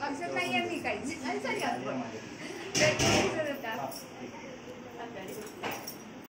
लक्षात नाही आहे मी काहीच नाही सर